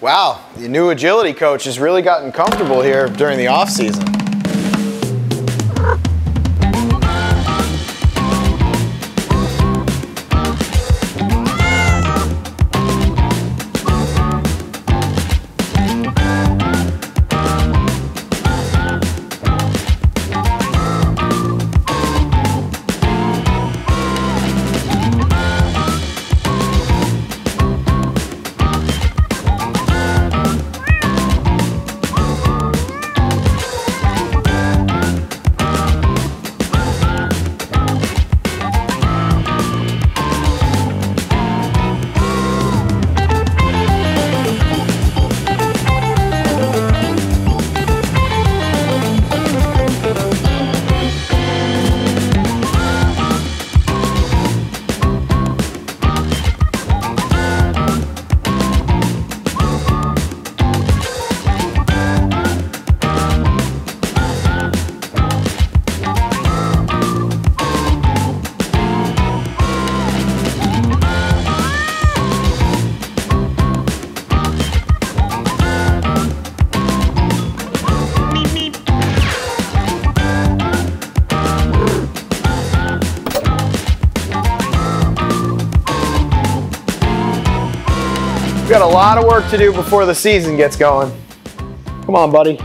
Wow, the new agility coach has really gotten comfortable here during the off season. We got a lot of work to do before the season gets going. Come on, buddy.